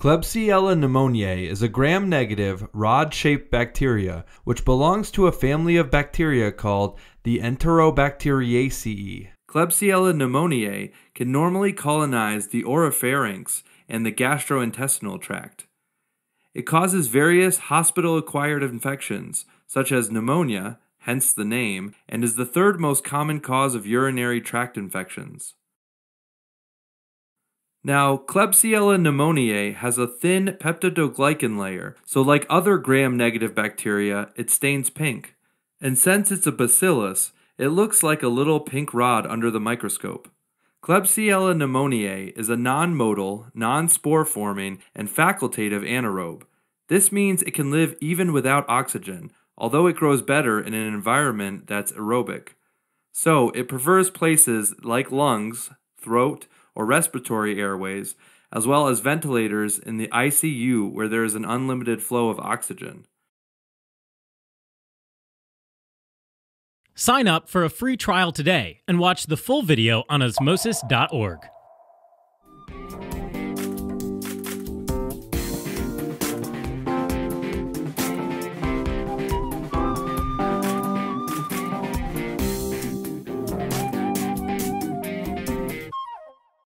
Klebsiella pneumoniae is a gram-negative, rod-shaped bacteria which belongs to a family of bacteria called the Enterobacteriaceae. Klebsiella pneumoniae can normally colonize the oropharynx and the gastrointestinal tract. It causes various hospital-acquired infections, such as pneumonia, hence the name, and is the third most common cause of urinary tract infections. Now, Klebsiella pneumoniae has a thin peptidoglycan layer, so like other gram-negative bacteria, it stains pink. And since it's a bacillus, it looks like a little pink rod under the microscope. Klebsiella pneumoniae is a non-motile, non-spore-forming, and facultative anaerobe. This means it can live even without oxygen, although it grows better in an environment that's aerobic. So, it prefers places like lungs, throat, or respiratory airways, as well as ventilators in the ICU where there is an unlimited flow of oxygen. Sign up for a free trial today and watch the full video on osmosis.org.